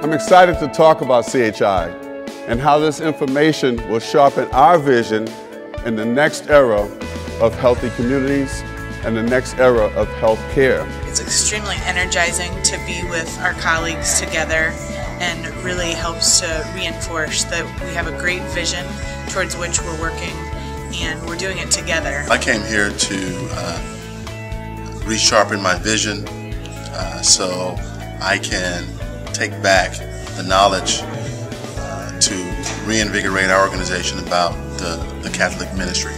I'm excited to talk about CHI and how this information will sharpen our vision in the next era of healthy communities and the next era of health care. It's extremely energizing to be with our colleagues together and really helps to reinforce that we have a great vision towards which we're working and we're doing it together. I came here to uh, resharpen my vision uh, so I can take back the knowledge uh, to reinvigorate our organization about the, the Catholic ministry.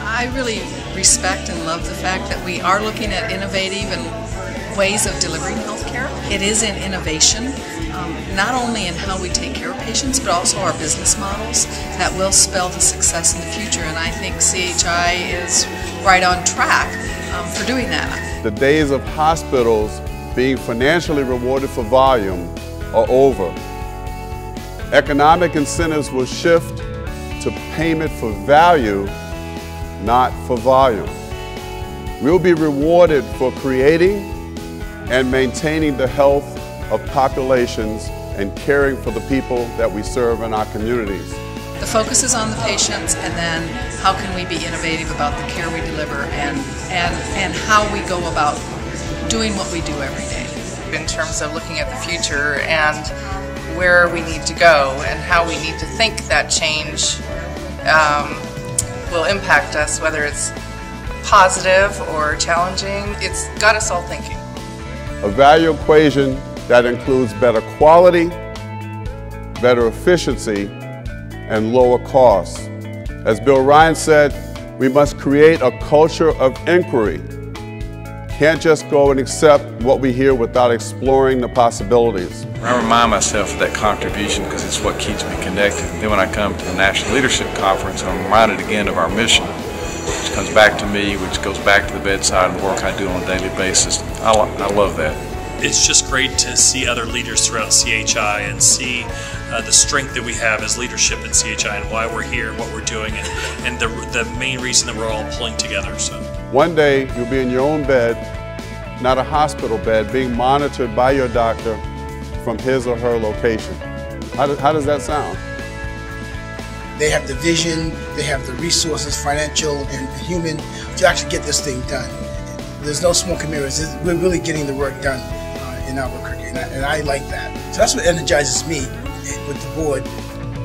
I really respect and love the fact that we are looking at innovative and ways of delivering health care. It is an innovation, um, not only in how we take care of patients, but also our business models that will spell the success in the future. And I think CHI is right on track um, for doing that. The days of hospitals being financially rewarded for volume are over. Economic incentives will shift to payment for value, not for volume. We'll be rewarded for creating and maintaining the health of populations and caring for the people that we serve in our communities. The focus is on the patients and then how can we be innovative about the care we deliver and, and, and how we go about doing what we do every day. In terms of looking at the future and where we need to go and how we need to think that change um, will impact us, whether it's positive or challenging. It's got us all thinking. A value equation that includes better quality, better efficiency, and lower costs. As Bill Ryan said, we must create a culture of inquiry can't just go and accept what we hear without exploring the possibilities. I remind myself of that contribution because it's what keeps me connected. Then when I come to the National Leadership Conference, I'm reminded again of our mission, which comes back to me, which goes back to the bedside and the work I do on a daily basis. I, lo I love that. It's just great to see other leaders throughout CHI and see uh, the strength that we have as leadership in CHI and why we're here and what we're doing and, and the, the main reason that we're all pulling together. So One day you'll be in your own bed, not a hospital bed, being monitored by your doctor from his or her location. How, do, how does that sound? They have the vision, they have the resources, financial and human, to actually get this thing done. There's no smoke and mirrors. We're really getting the work done uh, in Albuquerque, and I, and I like that. So that's what energizes me with the board.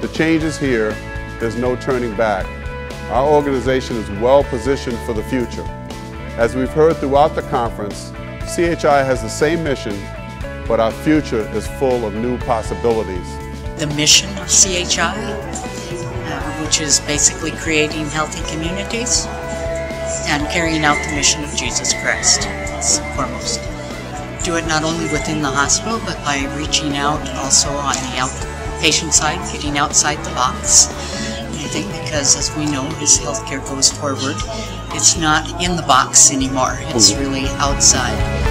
The change is here. There's no turning back. Our organization is well positioned for the future. As we've heard throughout the conference, CHI has the same mission, but our future is full of new possibilities. The mission of CHI, uh, which is basically creating healthy communities and carrying out the mission of Jesus Christ, foremost. Do it not only within the hospital, but by reaching out also on the outpatient side, getting outside the box. Because, as we know, as healthcare goes forward, it's not in the box anymore. It's mm-hmm. really outside.